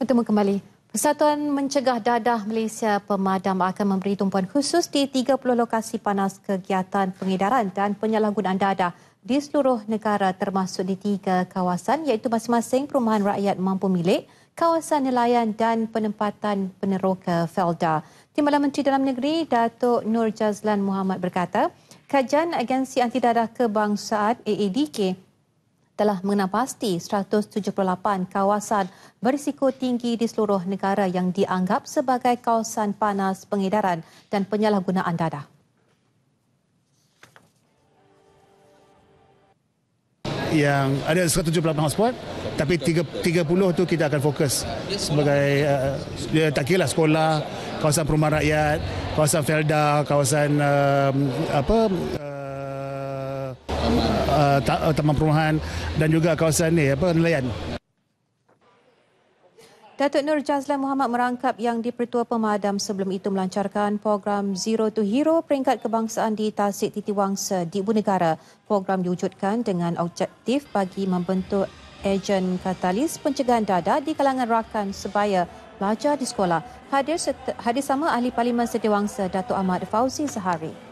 Bertemu kembali. Persatuan Mencegah Dadah Malaysia Pemadam akan memberi tumpuan khusus di 30 lokasi panas kegiatan pengedaran dan penyalahgunaan dadah di seluruh negara termasuk di tiga kawasan iaitu masing-masing perumahan rakyat mampu milik, kawasan nelayan dan penempatan peneroka Felda. Timbalan Menteri Dalam Negeri Datuk Nur Jazlan Muhammad berkata, kajian Agensi Anti Dadah Kebangsaan AADK telah mengenal pasti 178 kawasan berisiko tinggi di seluruh negara yang dianggap sebagai kawasan panas pengedaran dan penyalahgunaan dadah. Yang ada 178 hotspot tapi 30 tu kita akan fokus sebagai uh, tak kira lah sekolah, kawasan perumahan rakyat, kawasan Felda, kawasan uh, apa uh, uh, taman perumahan dan juga kawasan ni apa nelayan. Datuk Nur Jazlan Muhammad merangkap yang di-Pertua Pemadam sebelum itu melancarkan program Zero to Hero peringkat kebangsaan di Tasik Titiwangsa di Ibu Negara. Program diwujudkan dengan objektif bagi membentuk ejen katalis pencegahan dada di kalangan rakan sebaya pelajar di sekolah. Hadir, hadir sama Ahli Parlimen Setiawangsa Datuk Ahmad Fauzi Sehari.